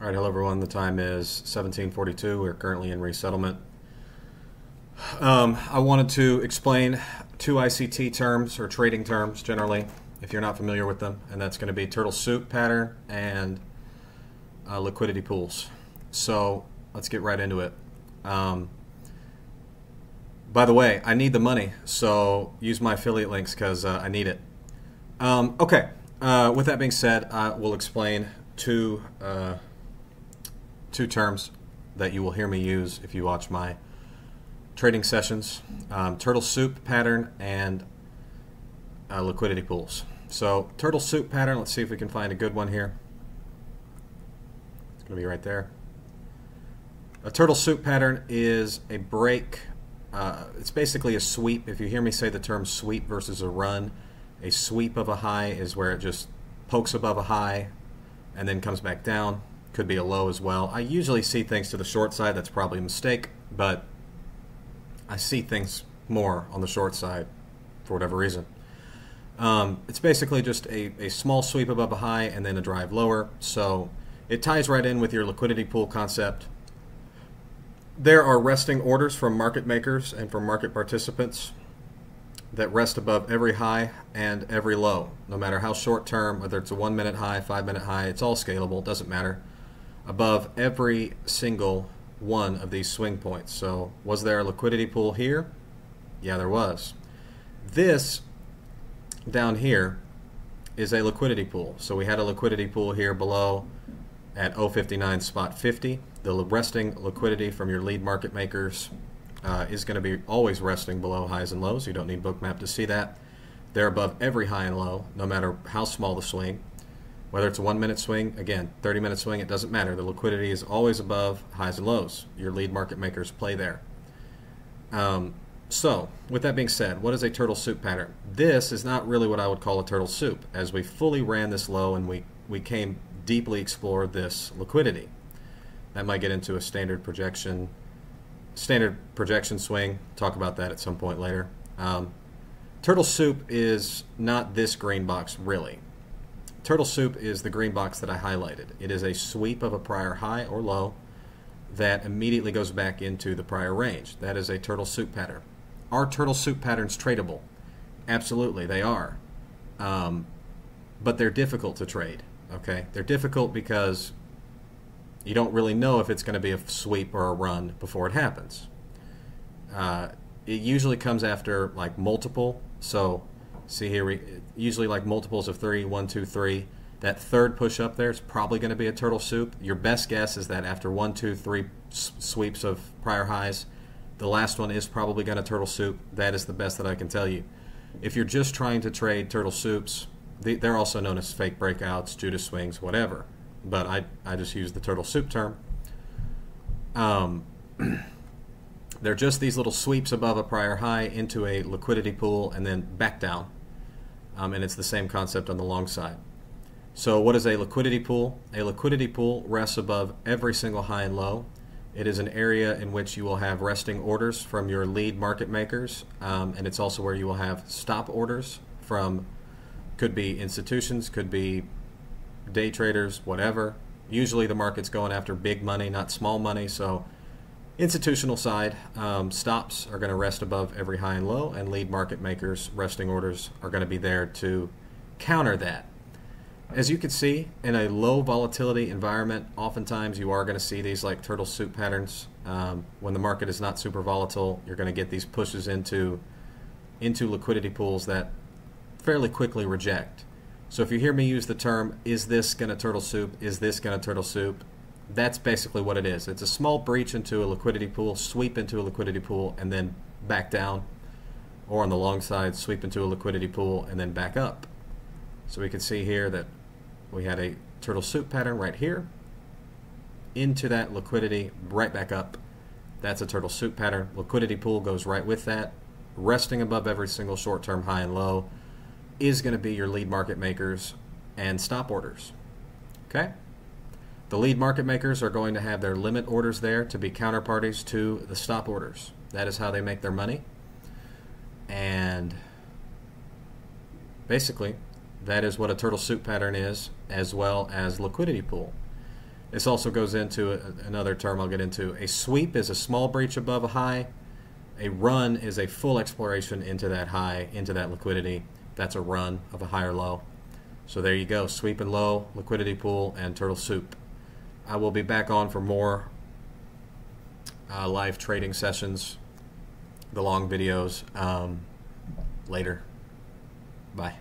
All right, hello everyone. The time is 1742. We're currently in resettlement. Um, I wanted to explain two ICT terms or trading terms generally, if you're not familiar with them, and that's going to be turtle soup pattern and uh, liquidity pools. So let's get right into it. Um, by the way, I need the money, so use my affiliate links because uh, I need it. Um, okay, uh, with that being said, I will explain two uh, two terms that you will hear me use if you watch my trading sessions um, turtle soup pattern and uh, liquidity pools. So, turtle soup pattern, let's see if we can find a good one here. It's going to be right there. A turtle soup pattern is a break. Uh, it's basically a sweep. If you hear me say the term sweep versus a run, a sweep of a high is where it just pokes above a high and then comes back down could be a low as well. I usually see things to the short side. That's probably a mistake, but I see things more on the short side for whatever reason. Um, it's basically just a, a small sweep above a high and then a drive lower. So it ties right in with your liquidity pool concept. There are resting orders from market makers and from market participants that rest above every high and every low, no matter how short term, whether it's a one minute high, five minute high, it's all scalable, doesn't matter above every single one of these swing points. So was there a liquidity pool here? Yeah, there was. This down here is a liquidity pool. So we had a liquidity pool here below at 059 spot 50. The resting liquidity from your lead market makers uh, is going to be always resting below highs and lows. You don't need bookmap to see that. They're above every high and low, no matter how small the swing. Whether it's a one minute swing, again, 30 minute swing, it doesn't matter. The liquidity is always above highs and lows. Your lead market makers play there. Um, so, with that being said, what is a turtle soup pattern? This is not really what I would call a turtle soup, as we fully ran this low and we, we came deeply explored this liquidity. That might get into a standard projection, standard projection swing. Talk about that at some point later. Um, turtle soup is not this green box really. Turtle soup is the green box that I highlighted. It is a sweep of a prior high or low that immediately goes back into the prior range. That is a turtle soup pattern. Are turtle soup patterns tradable? Absolutely, they are. Um, but they're difficult to trade. Okay, they're difficult because you don't really know if it's going to be a sweep or a run before it happens. Uh, it usually comes after like multiple. So See here, we usually like multiples of three, one, two, three. That third push up there is probably going to be a turtle soup. Your best guess is that after one, two, three sweeps of prior highs, the last one is probably going to turtle soup. That is the best that I can tell you. If you're just trying to trade turtle soups, they're also known as fake breakouts, Judas swings, whatever. But I, I just use the turtle soup term. Um, they're just these little sweeps above a prior high into a liquidity pool and then back down um, and it's the same concept on the long side. So what is a liquidity pool? A liquidity pool rests above every single high and low. It is an area in which you will have resting orders from your lead market makers, um, and it's also where you will have stop orders from, could be institutions, could be day traders, whatever. Usually the market's going after big money, not small money, so Institutional side, um, stops are going to rest above every high and low, and lead market makers' resting orders are going to be there to counter that. As you can see, in a low volatility environment, oftentimes you are going to see these like turtle soup patterns. Um, when the market is not super volatile, you're going to get these pushes into into liquidity pools that fairly quickly reject. So if you hear me use the term, is this going to turtle soup? Is this going to turtle soup? That's basically what it is. It's a small breach into a liquidity pool, sweep into a liquidity pool, and then back down. Or on the long side, sweep into a liquidity pool and then back up. So we can see here that we had a turtle soup pattern right here into that liquidity, right back up. That's a turtle soup pattern. Liquidity pool goes right with that. Resting above every single short-term high and low is going to be your lead market makers and stop orders. Okay? The lead market makers are going to have their limit orders there to be counterparties to the stop orders. That is how they make their money. And basically, that is what a turtle soup pattern is, as well as liquidity pool. This also goes into a, another term I'll get into. A sweep is a small breach above a high. A run is a full exploration into that high, into that liquidity. That's a run of a higher low. So there you go, sweep and low, liquidity pool, and turtle soup. I will be back on for more uh, live trading sessions, the long videos um, later. Bye.